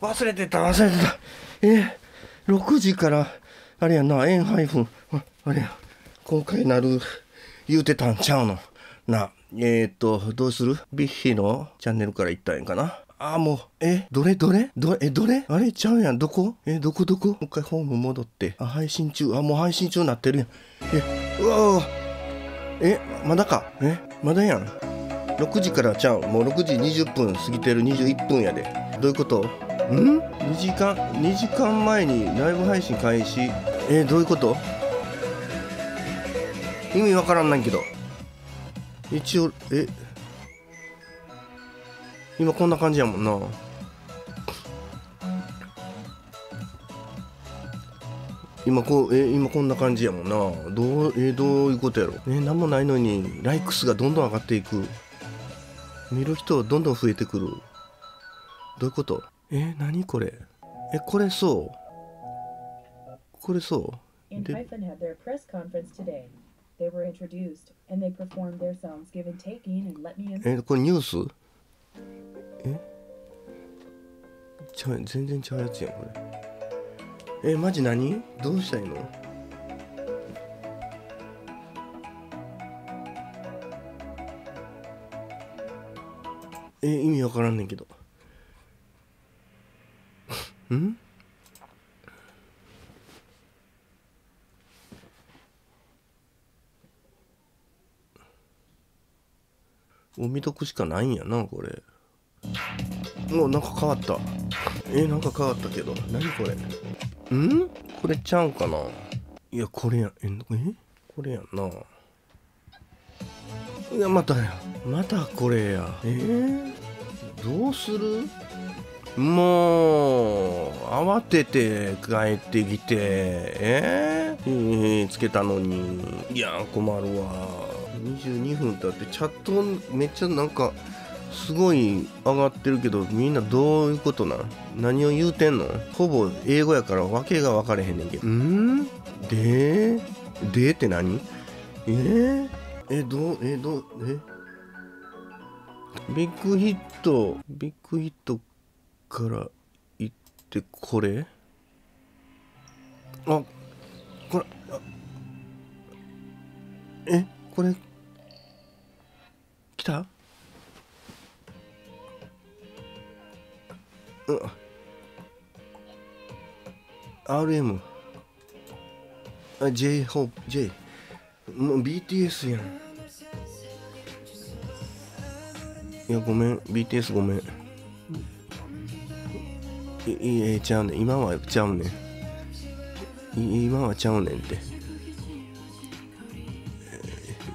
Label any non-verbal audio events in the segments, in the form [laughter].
忘れてた忘れてた。えー、6時からあれやな円配分ああれや。今回なる言うてたんちゃうの？な。えー、っとどうする？ビッヒのチャンネルから行ったんやんかな。ああもうえ？どれ？どれ？どれ？えどれ？あれちゃうやん。どこ？えどこ？どこ？もう一回ホーム戻って。あ配信中。あもう配信中になってるやん。えうわえまだか？えまだやん。6時からちゃう。もう6時20分過ぎてる。21分やで。どういうこと？ん ?2 時間？2時間前にライブ配信開始？えどういうこと？意味わからんないけど。一応え？今こんな感じやもんな。今こうえ今こんな感じやもんな。どうえどういうことやろ？え何もないのにライクスがどんどん上がっていく。見る人はどんどん増えてくる。どういうこと？え何これ？えこれそう？これそう？えこれニュース？え？ちゃう全然ちゃうやつやんこれ。えマジ何？どうしたいの？え意味わからんねんけど。ん？もう見とくしかないんやなこれ。もうなんか変わった。えなんか変わったけど。何これ？ん？これちゃうかな？いやこれやええこれやんな。いやまたやまたこれや。えー、どうする？もう慌てて帰ってきてえー、つけたのに。いや困るわ。22分経ってチャットめっちゃなんかすごい上がってるけどみんなどういうことなん？何を言うてんの？ほぼ英語やから訳が分かれへんねんけど。ん？で？でって何？えー、えどうえどうえ？ビッグヒットビッグヒットから行ってこれ？あこれあえこれ来た？うん RM あ J ホープ J もう BTS やん。いやごめん。BTS ごめん。いいいちゃうねん。今はちゃうねん。今はちゃうねんって。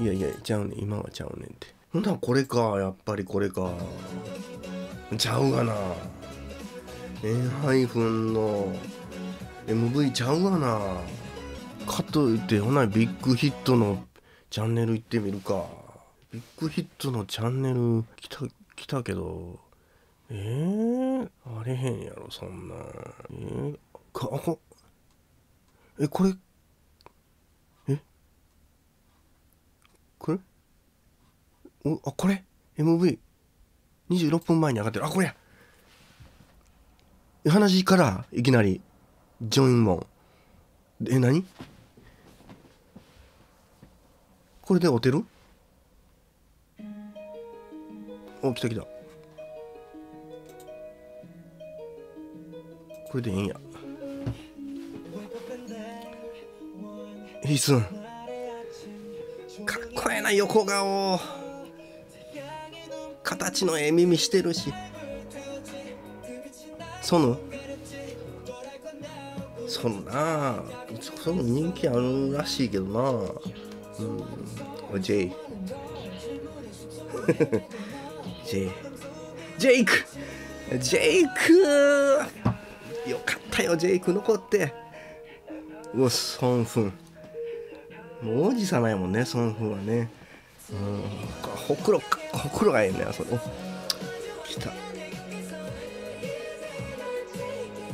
いやいやちゃうねん。今はちゃうねんって。ほんならこれかやっぱりこれか。ちゃうがな。エンハイフンの MV ちゃうがな。かといってほなビッグヒットのチャンネル行ってみるか。ビッグヒットのチャンネル来た来たけど。えー、あれへんやろそんな。えー、かあこえこれ？え？これ？おあこれ？MV26 分前に上がってる。あこれや。話からいきなりジョインモン。え何？これでおてる？お来た来た。これでいいんや。ヒスンかっこええな横顔。形のええ耳してるし。ソヌそんなその人気あるらしいけどなうん。おジェイ。[laughs] ジェイ。ジェイク。ジェイク。よかったよジェイク残って。うわソンフン。もう王子様やもんねソンフンはね。うん。ほくろほくろがええねんそれお来た。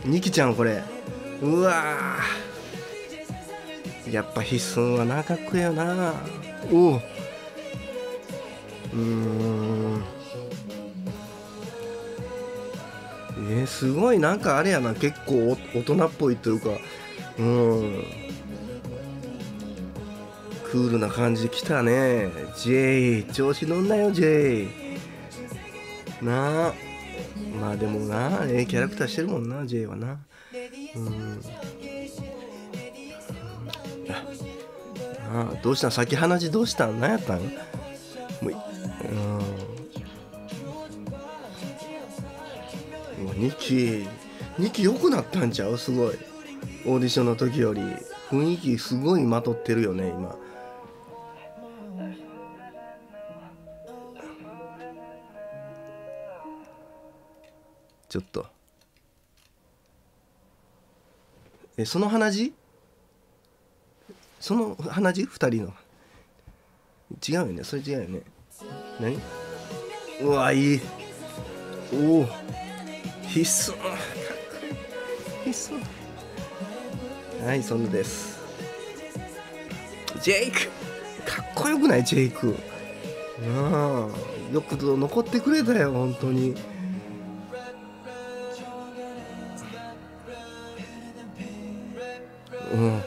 ニキちゃんこれ。うわやっぱ必須は長くやな。おう。うーん。ねすごいなんかあれやな。結構お大人っぽいというか。うん。クールな感じで来たね。J 調子乗んなよ J な。あまあでもな。ええキャラクターしてるもんな J はな。うんあどうしたん？さっき鼻血どうしたん？何やったん？もううん。もう2期2期良くなったんちゃう？すごい。オーディションの時より。雰囲気すごいまとってるよね今。ちょっと。えその鼻血？その鼻血2人の。違うよね。それ違うよね。何？うわいい。おお。必須。必須。はいそんなです。ジェイク。かっこよくない？ジェイク。なあ。よくぞ残ってくれたよ本当に。うん。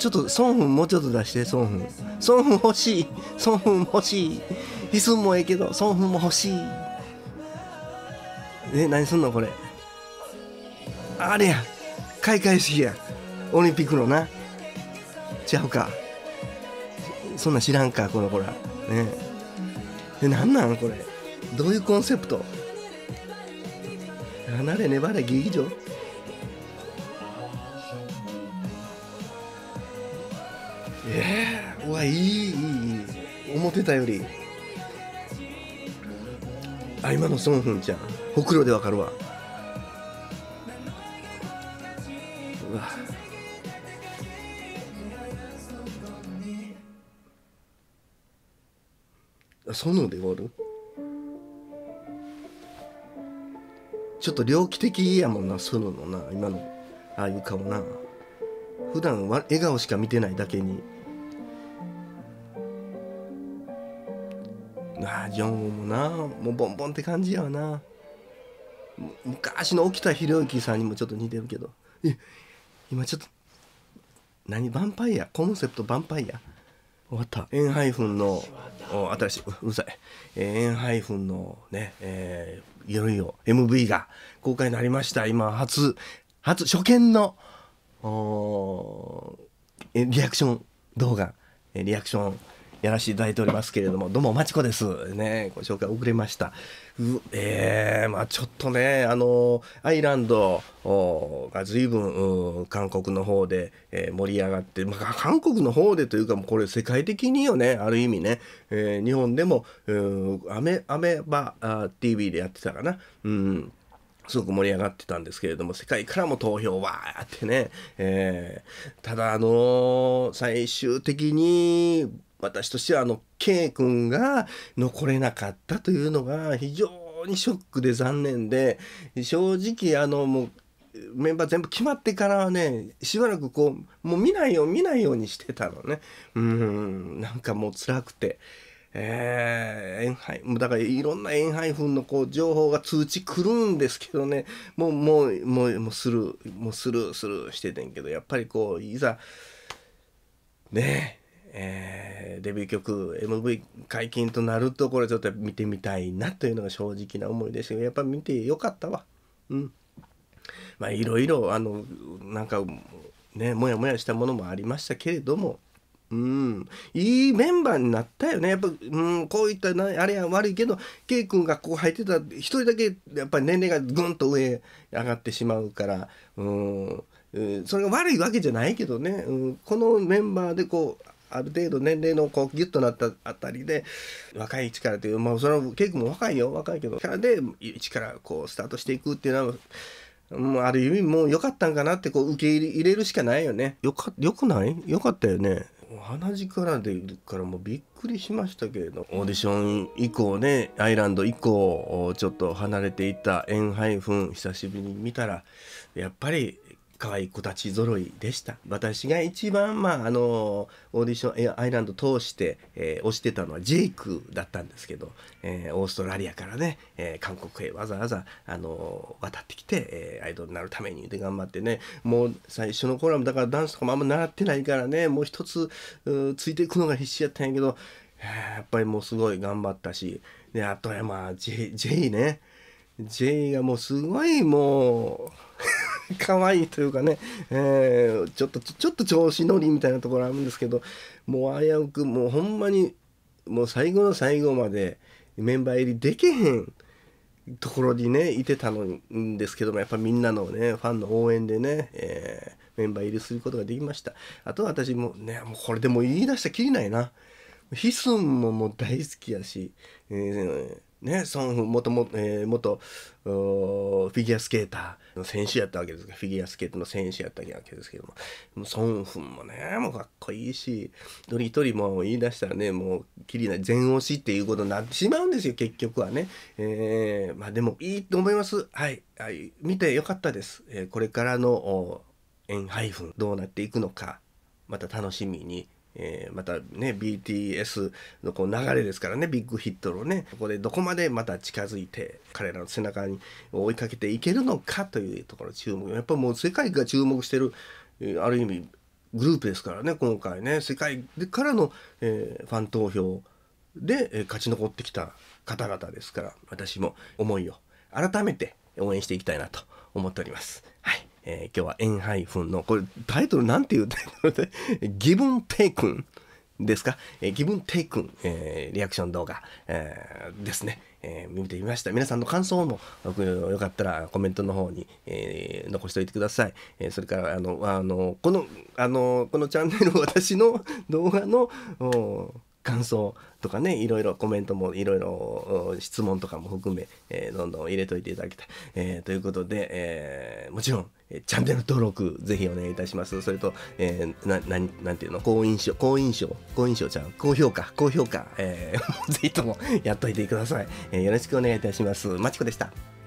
ちょっとソンフンもうちょっと出してソンフン。ソンフン欲しい。ソンフン欲しい。ヒスンもええけどソンフンも欲しい。え何すんのこれ？あれや。開会式や。オリンピックのな。ちゃうか。そんな知らんかこの子ら。ね。えなんなんこれ？どういうコンセプト？離れ粘れ劇場わいいいい思ってたより。あ今のソンフンちゃんほくろでわかるわ。うわ。あソヌでおる？ちょっと猟奇的やもんなソヌのな今のああいう顔な。普段は笑顔しか見てないだけに。ああジョンもなもうボンボンって感じやわな。昔の沖田博之さんにもちょっと似てるけど。今ちょっと何ヴァンパイア？コンセプトヴァンパイア？終わった。エンハイフンの新しい、うるさい。えーエンハイフンのね、えーいよいよ MV が公開になりました。今、初、初、初見の、おリアクション動画、リアクションやらせていただいておりますけれども、どうも、まちこです。ね、ご紹介遅れました。うえー、まあちょっとね、あの、アイランドが随分、うん韓国の方で、えー盛り上がって、まあ、韓国の方でというか、もうこれ世界的によね、ある意味ね、えー日本でも、アメ、アメバあ TV でやってたかな。うんすごく盛り上がってたんですけれども世界からも投票わーってね、えーただあのー最終的に私としてはあの K 君が残れなかったというのが非常にショックで残念で正直あのもうメンバー全部決まってからはねしばらくこうもう見ないよう見ないようにしてたのねうんなんかもう辛くて。えー、エンハイもだからいろんなエンハイフンのこう情報が通知来るんですけどねもうもうもうもうスルーもうスルースルーしててんけどやっぱりこういざねえーデビュー曲 MV 解禁となるとこれちょっと見てみたいなというのが正直な思いでしたけどやっぱ見てよかったわ。うん。まあいろいろあのなんかねもやもやしたものもありましたけれども。うん、いいメンバーになったよね。やっぱ、うん、こういったな、あれは悪いけど、ケイ君がこう入ってた、一人だけ、やっぱり年齢がぐんと上上がってしまうから、うん。それが悪いわけじゃないけどね、うん、このメンバーでこう、ある程度年齢のこうギュッとなったあたりで若い力というまあそれはケイ君も若いよ若いけど力で一からこうスタートしていくっていうのはもうある意味もう良かったんかなってこう受け入れるしかないよね。よか、よくない？よかったよね。鼻血からでいるからもうびっくりしましたけれどオーディション以降ねアイランド以降ちょっと離れていたエンハイフン久しぶりに見たらやっぱり可愛い子たち揃いでした。私が一番まああのオーディションアイランド通して、えー推してたのはジェイクだったんですけど、えーオーストラリアからね、えー韓国へわざわざあの渡ってきて、えアイドルになるためにで頑張ってねもう最初の頃はだからダンスとかもあんま習ってないからねもう一つうついていくのが必死やったんやけどやっぱりもうすごい頑張ったしであとはまあ J, J ね。J がもうすごいもう [laughs] 可愛いというかね、えーちょっとちょっと調子乗りみたいなところあるんですけどもう危うくもうほんまにもう最後の最後までメンバー入りできへんところにねいてたのんですけどもやっぱみんなのねファンの応援でね、えーメンバー入りすることができました。あとは私もねもうこれでもう言い出したきりないな。ヒスンももう大好きやし、えーね、ソンフン元も、えー元フィギュアスケーターの選手やったわけですがフィギュアスケートの選手やったわけですけども。もうソンフンもねもうかっこいいし一人一人も言い出したらねもうきりない全押しっていうことになってしまうんですよ結局はね、えーまあでもいいと思います。はい、はい、見てよかったです、えーこれからのおエンハイフンどうなっていくのかまた楽しみに、えーまたね BTS のこう流れですからねビッグヒットのねここでどこまでまた近づいて彼らの背中に追いかけていけるのかというところ注目やっぱもう世界が注目してる、ある意味グループですからね今回ね世界からの、えーファン投票で、えー勝ち残ってきた方々ですから私も思いを改めて応援していきたいなと思っております。はい。えー今日はエンハイフンのこれタイトルなんていうタイトルで？[laughs] ギブンテイクンですか、えー、ギブンテイクン、えーリアクション動画、えーですね、えー見てみました。皆さんの感想もよかったらコメントの方に、えー残しておいてください、えーそれからあのあのこのあのこのチャンネル私の動画の感想とかねいろいろコメントもいろいろ質問とかも含め、えーどんどん入れといていただきたい、えーということで、えーもちろんチャンネル登録ぜひお願いいたします。それと、えーなななんていうの？好印象好印象好印象ちゃん高評価高評価、えー [laughs] ぜひともやっといてください、えーよろしくお願いいたします。まちこでした。